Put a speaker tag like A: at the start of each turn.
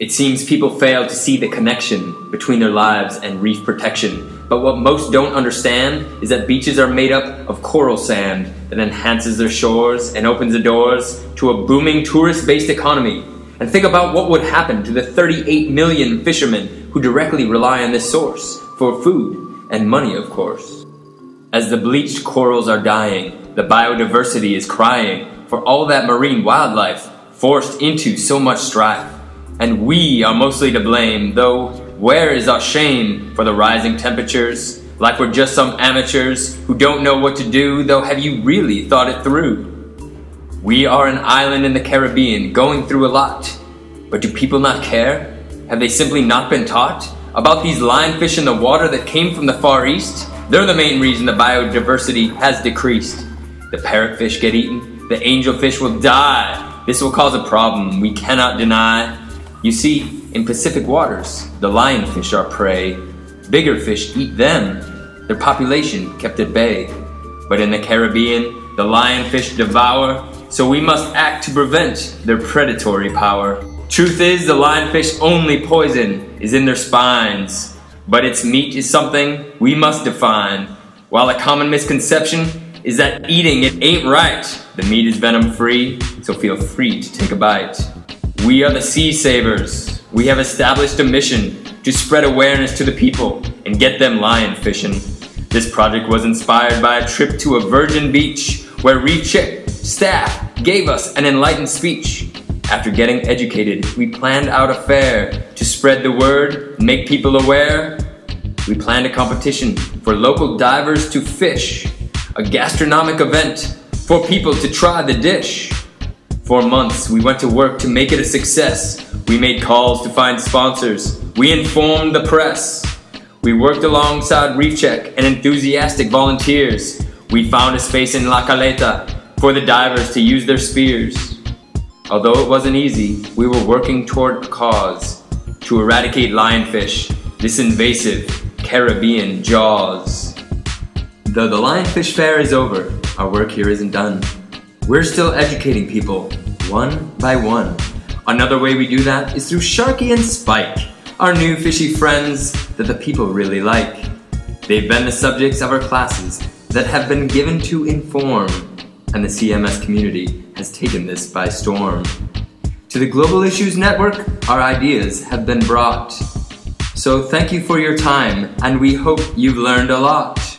A: It seems people fail to see the connection between their lives and reef protection. But what most don't understand is that beaches are made up of coral sand that enhances their shores and opens the doors to a booming tourist based economy. And think about what would happen to the 38 million fishermen who directly rely on this source for food and money, of course. As the bleached corals are dying, the biodiversity is crying for all that marine wildlife forced into so much strife. And we are mostly to blame, though where is our shame for the rising temperatures? Like we're just some amateurs who don't know what to do, though have you really thought it through? We are an island in the Caribbean going through a lot. But do people not care? Have they simply not been taught? About these lionfish in the water that came from the Far East? They're the main reason the biodiversity has decreased. The parrotfish get eaten, the angelfish will die. This will cause a problem we cannot deny. You see, in Pacific waters, the lionfish are prey. Bigger fish eat them, their population kept at bay. But in the Caribbean, the lionfish devour, so we must act to prevent their predatory power. Truth is, the lionfish only poison is in their spines, but its meat is something we must define. While a common misconception is that eating it ain't right. The meat is venom free, so feel free to take a bite. We are the Sea Savers. We have established a mission to spread awareness to the people and get them lion fishing. This project was inspired by a trip to a virgin beach where Reef Check staff gave us an enlightened speech. After getting educated, we planned out a fair spread the word, make people aware. We planned a competition for local divers to fish, a gastronomic event for people to try the dish. For months, we went to work to make it a success. We made calls to find sponsors. We informed the press. We worked alongside Reef Check and enthusiastic volunteers. We found a space in La Caleta for the divers to use their spears. Although it wasn't easy, we were working toward a cause to eradicate lionfish, this invasive Caribbean jaws. Though the lionfish fair is over, our work here isn't done. We're still educating people, one by one. Another way we do that is through Sharky and Spike, our new fishy friends that the people really like. They've been the subjects of our classes that have been given to inform, and the CMS community has taken this by storm. To the Global Issues Network, our ideas have been brought. So thank you for your time, and we hope you've learned a lot.